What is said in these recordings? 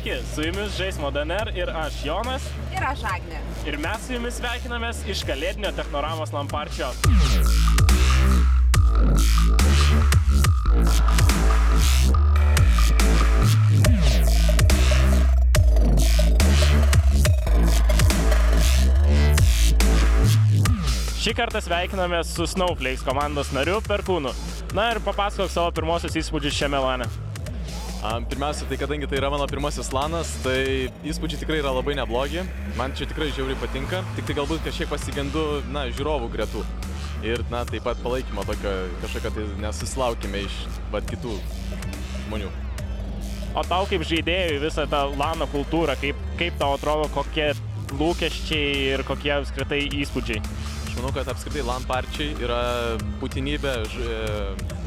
Sveiki, su jumis Žaismo DNR ir aš Jonas. Ir aš Agnė. Ir mes su jumis sveikinamės iš Kalėdinio Technoramos Lamparčio. Šį kartą sveikinamės su Snowflakes komandos nariu Perkūnu. Na ir papasakok savo pirmosius įspūdžius šiame lane. Pirmiausia, tai kadangi tai yra mano pirmasis lanas, tai įspūdžiai tikrai yra labai neblogi. Man čia tikrai žiauriai patinka, tik tai galbūt kažkiek pasigendu, na, žiūrovų gretų. Ir, na, taip pat palaikymo tokio kažkokio tai nesusilaukime iš, bet kitų žmonių. O tau kaip žaidėjui visą tą lano kultūrą, kaip, kaip tau atrodo, kokie lūkesčiai ir kokie apskritai įspūdžiai? Aš manau, kad apskritai LAN parčiai yra būtinybė, ž,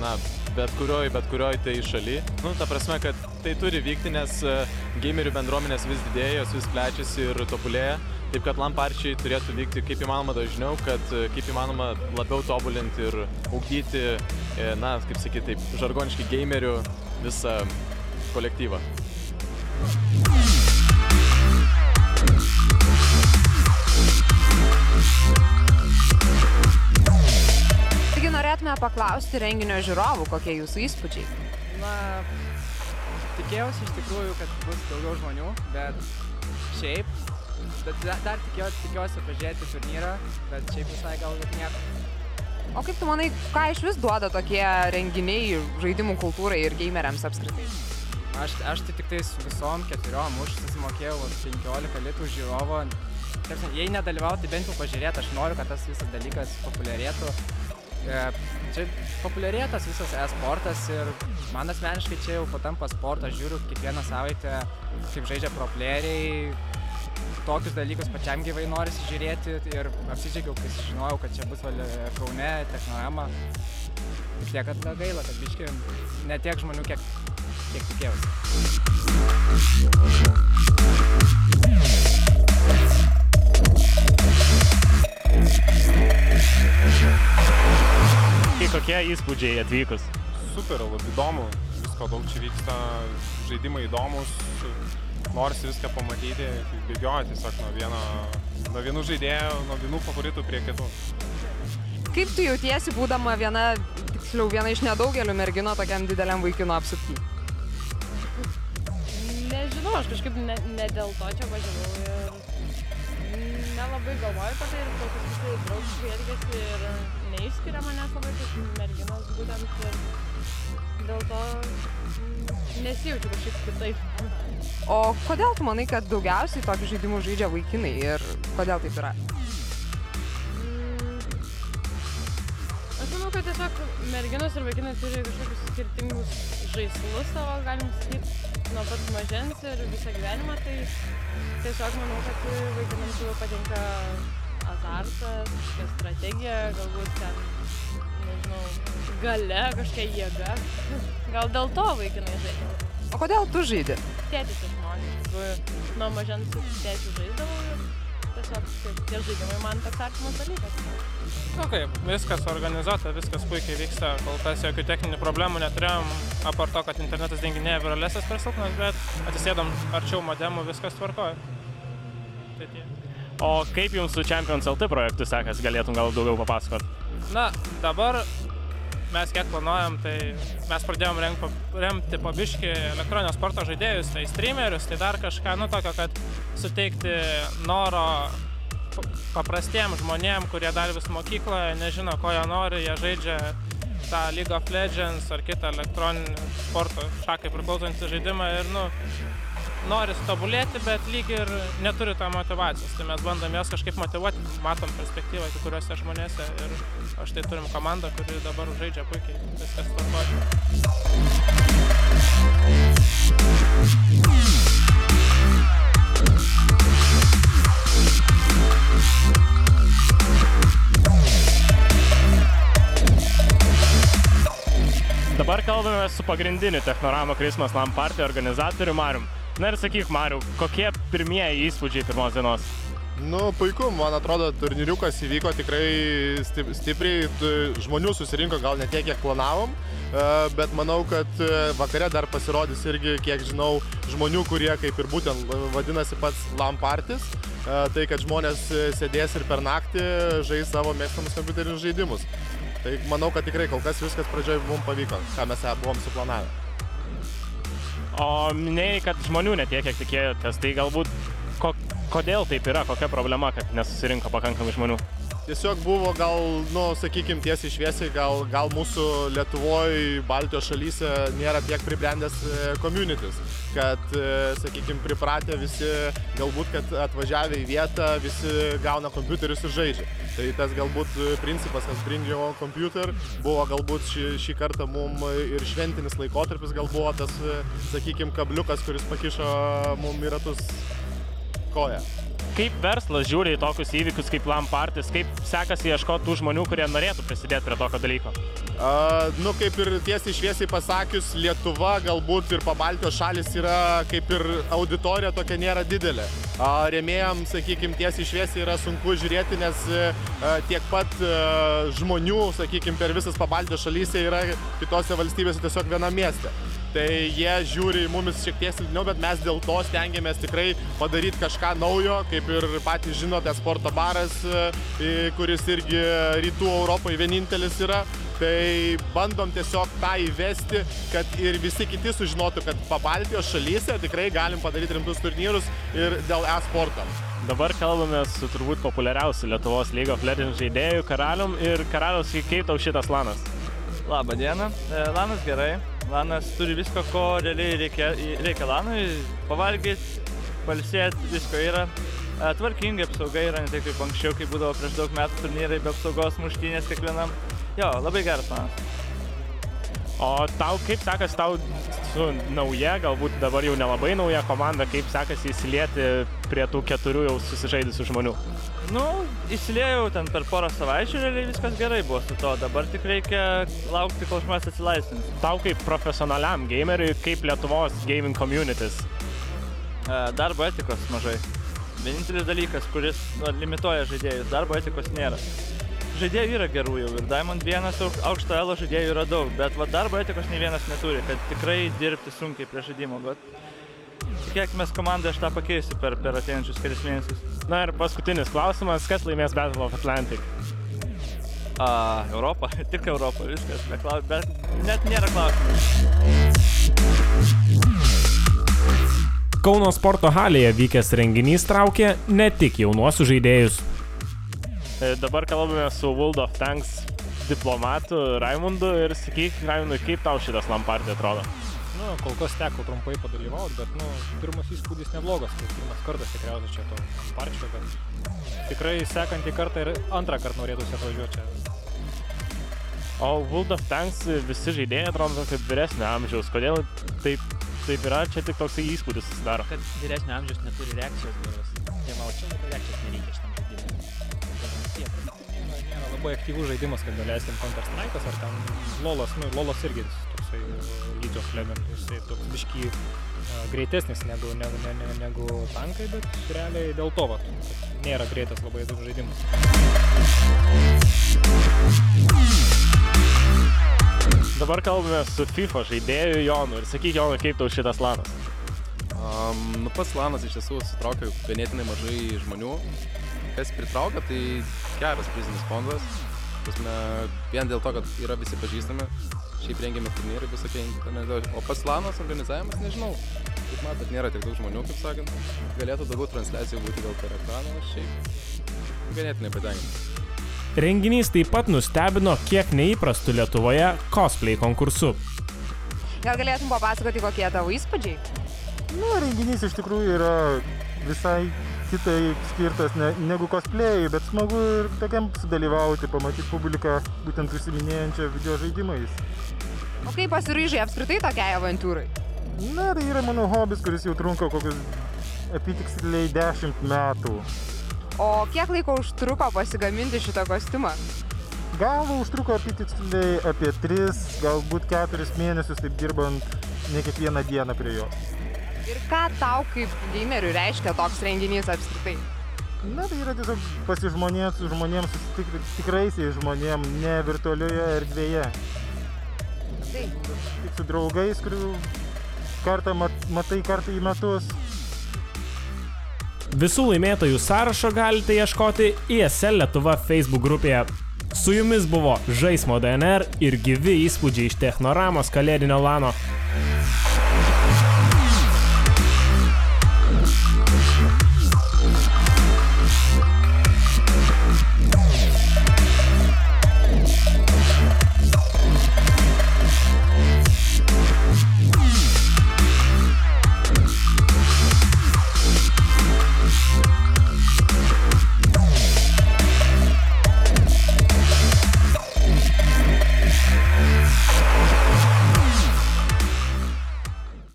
na, bet kurioj, bet kurioj tai šaly. Nu, ta prasme, kad tai turi vykti, nes gamerių bendruomenės vis didėja, jos vis plečiasi ir tobulėja. Taip kad LAN parčiai turėtų vykti kaip įmanoma dažniau, kad kaip įmanoma labiau tobulinti ir ugdyti, na, kaip sakyti, taip, žargoniškai gamerių visą kolektyvą. Norėtume paklausti renginio žiūrovų, kokie jūsų įspūdžiai. Na, tikėjausi iš tikrųjų, kad bus daugiau žmonių, bet šiaip, bet da- dar tikėjausi, tikiuosi pažiūrėti turnyrą, bet šiaip visai gal ir nieko. O kaip tu manai, ką iš vis duoda tokie renginiai žaidimų kultūrai ir gameriams apskritai? Aš, aš tai tik tai su visom keturiom už susimokėjau vat 15 litų žiūrovo. Jei nedalyvauti, bent jau pažiūrėti, aš noriu, kad tas visas dalykas populiarėtų. E, čia populiarėja tas visas e-sportas ir man asmeniškai čia jau patampa sportas, žiūriu kiekvieną savaitę, kaip žaidžia proplayeriai, tokius dalykus pačiam gyvai norisi žiūrėti ir apsidžiaugiau, kai sužinojau, kad čia bus val- Kaune, Technorama. Tik tiek, kad na, gaila, kad biški ne tiek žmonių, kiek, kiek tikėjausi. Įspūdžiai atvykus? super, labai įdomu, visko daug čia vyksta, žaidimai įdomus, norisi viską pamatyti, bėgioja tiesiog nuo, vieno, nuo vienų žaidėjų, nuo vienų favoritų prie kitų. Kaip tu jautiesi, būdama viena, tiksliau, viena iš nedaugelio merginų tokiam dideliam vaikino apsupty? Nežinau, aš kažkaip ne, ne dėl to čia važiavau ir nelabai galvoju apie tai ir kol kas visi draugiškai elgesi ir neišskiria manęs labai kaip merginos būtent ir dėl to mm, nesijaučiu kažkaip kitaip. O kodėl tu manai, kad daugiausiai tokių žaidimų žaidžia vaikinai ir kodėl taip yra? Mm, Aš manau, kad tiesiog merginos ir vaikinai turi kažkokius skirtingus žaislus savo, galim sakyti, nuo pat mažens ir visą gyvenimą, tai tiesiog manau, kad vaikinams labiau patinka azartas, kažkokia strategija, galbūt ten, nežinau, gale, kažkokia jėga. Gal dėl to vaikinai žaidžia. O kodėl tu žaidži? Tėtis išmokė, iš tikrųjų, nuo mažens su tėčiu žaisdavau ir tiesiog kaip, tie žaidimai man toks artimas dalykas. Na kaip, viskas organizuota, viskas puikiai vyksta, kol kas jokių techninių problemų neturėjom, apart to, kad internetas denginėja viralesas per silpnas, bet atsisėdom arčiau modemų, viskas tvarkoja. Tai tiek. O kaip jums su Champions LT projektu sekas, galėtum gal daugiau papasakot? Na, dabar mes kiek planuojam, tai mes pradėjom renk, remti pabiški elektroninio sporto žaidėjus, tai streamerius, tai dar kažką, nu tokio, kad suteikti noro pa- paprastiem žmonėm, kurie dar vis mokykloje, nežino, ko jie nori, jie žaidžia tą League of Legends ar kitą elektroninį sporto šakai priklausantį žaidimą ir, nu, nori tobulėti, bet lyg ir neturi tą motivacijos. Tai mes bandom jas kažkaip motivuoti, matom perspektyvą kai kuriuose žmonėse ir aš tai turim komandą, kuri dabar žaidžia puikiai, viskas tvarkoja. Dabar kalbame su pagrindiniu Technorama Christmas Lamp Party organizatoriu Marium. Na ir sakyk, Mariu, kokie pirmieji įspūdžiai pirmos dienos? Nu, puiku, man atrodo, turnyriukas įvyko tikrai sti- stipriai, žmonių susirinko gal ne tiek, kiek planavom, e, bet manau, kad e, vakare dar pasirodys irgi, kiek žinau, žmonių, kurie kaip ir būtent vadinasi pats Lampartis, tai kad žmonės e, sėdės ir per naktį žais savo mėgstamus kompiuterinius žaidimus. Tai manau, kad tikrai kol kas viskas pradžioje mums pavyko, ką mes e, buvom suplanavę. O minėjai, kad žmonių netiek, kiek tikėjotės, tai galbūt ko, kodėl taip yra, kokia problema, kad nesusirinko pakankamai žmonių? Tiesiog buvo gal, nu, sakykime, tiesiai šviesiai, gal, gal mūsų Lietuvoje, Baltijos šalyse nėra tiek pribrendęs e, communities, kad, e, sakykime, pripratę visi, galbūt, kad atvažiavę į vietą, visi gauna kompiuterius ir žaidžia. Tai tas galbūt e, principas, kas bring your computer, buvo galbūt šį, šį kartą mums ir šventinis laikotarpis, gal buvo tas, e, sakykime, kabliukas, kuris pakišo mums į ratus koją. Kaip verslas žiūri į tokius įvykius kaip Lampartis, kaip sekasi ieškoti tų žmonių, kurie norėtų prisidėti prie tokio dalyko? A, nu, kaip ir tiesiai šviesiai pasakius, Lietuva galbūt ir pabaltijos šalis yra kaip ir auditorija tokia nėra didelė. A, rėmėjams, sakykime, tiesiai šviesiai yra sunku žiūrėti, nes a, tiek pat a, žmonių, sakykime, per visas pabaltijos šalyse yra kitose valstybėse tiesiog vienam mieste. Tai jie žiūri į mumis šiek tiek silpniau, bet mes dėl to stengiamės tikrai padaryti kažką naujo, kaip ir patys žinote, sporto baras, e, kuris irgi rytų Europoje vienintelis yra. Tai bandom tiesiog tą įvesti, kad ir visi kiti sužinotų, kad pabaltijos šalyse tikrai galim padaryti rimtus turnyrus ir dėl e-sporto. Dabar kalbame su turbūt populiariausiu Lietuvos League of Legends žaidėjų karalium ir karalius, kaip tau šitas lanas? Labą dieną. E, Lanas gerai. Lanas turi visko, ko realiai reikia, reikia Lanui. Pavalgyti, palsėti, visko yra. Tvarkingai apsauga yra, ne taip kaip anksčiau, kai būdavo prieš daug metų turnyrai be apsaugos muštynės kiekvienam. Jo, labai geras Lanas. O tau kaip sekasi tau su nauja, galbūt dabar jau nelabai nauja komanda, kaip sekasi įsilieti prie tų keturių jau susižaidusių žmonių? Nu, įsiliejau ten per porą savaičių, realiai viskas gerai buvo su to. Dabar tik reikia laukti, kol žmonės atsilaisvins. Tau kaip profesionaliam gameriui, kaip Lietuvos gaming communities? E, Darbo etikos mažai. Vienintelis dalykas, kuris nu, limituoja žaidėjus, darbo etikos nėra. Žaidėjų yra gerų jau ir Diamond 1 aukšto elo žaidėjų yra daug, bet va, darbo etikos nei vienas neturi, kad tikrai dirbti sunkiai prie žaidimo. Bet tikėkime, komandai aš tą pakeisiu per, per ateinančius kelias mėnesius. Na ir paskutinis klausimas, kas laimės Battle of Atlantic? A, Europą, tik Europą, viskas, be klau... bet net nėra klausimų. Kauno sporto halėje vykęs renginys traukė ne tik jaunuosius žaidėjus. E, Dabar kalbame su World of Tanks diplomatu Raimundu ir sakyk, Raimundui, kaip tau šitas Lampartė atrodo? Nu, kol kas teko trumpai padalyvauti, bet, nu, pirmas įspūdis neblogas, tai pirmas kartas tikriausiai čia to parčio, bet tikrai sekantį kartą ir antrą kartą norėtųsi atvažiuoti čia. O World of Tanks visi žaidėjai atrodo kaip vyresnio amžiaus. Kodėl taip, taip yra? Čia tik toksai įspūdis susidaro. kad vyresnio amžiaus neturi reakcijos. Tai manau, čia reakcijos nereikia šitam žaidimui. Tiek. Nėra, nėra labai aktyvus žaidimas, kad daleiskim Counter Strike'as ar ten Lolas, nu, Lolas irgi toksai League of Legends, jisai toks bišky uh, greitesnis negu, negu, ne, ne, negu tankai, bet realiai dėl to, va, kad nėra greitas labai daug žaidimas. Dabar kalbame su FIFA žaidėju Jonu ir sakyk Jonu, kaip tau šitas lanas. Um, nu, pats Lanas iš tiesų sutraukia ganėtinai mažai žmonių. Kas pritraukia, tai geras prizinis fondas. Prasme, vien dėl to, kad yra visi pažįstami. Šiaip rengiami turnyrai visokie. O pats Lanas organizavimas, nežinau. Kaip matot, nėra tiek daug žmonių, kaip sakant. Galėtų daugiau transliacijų būti gal per ekraną. Šiaip ganėtinai patenkintas. Renginys taip pat nustebino kiek neįprastų Lietuvoje cosplay konkursu. Gal galėtum papasakoti, kokie tavo įspūdžiai? Nu, renginys iš tikrųjų yra visai kitai skirtas ne, negu cosplayai, bet smagu ir tokiam sudalyvauti, pamatyti publiką būtent užsiminėjančią video žaidimais. O kaip pasiryžai apskritai tokiai avantūrai? Na, tai yra mano hobis, kuris jau trunka kokius apitiksliai 10 metų. O kiek laiko užtruko pasigaminti šitą kostiumą? Galva užtruko apitiksliai apie 3, galbūt 4 mėnesius, taip dirbant ne kiekvieną dieną prie jo. Ir ką tau kaip gameriui reiškia toks renginys apskritai? Na, tai yra tiesiog pasižmonėti su žmonėms, susitikti tikraisiais žmonėm, ne virtualioje erdvėje. Tik su draugais, kurių kartą mat, matai kartą į metus. Visų laimėtojų sąrašo galite ieškoti ESL Lietuva Facebook grupėje. Su jumis buvo Žaismo DNR ir gyvi įspūdžiai iš Technoramos kalėdinio lano.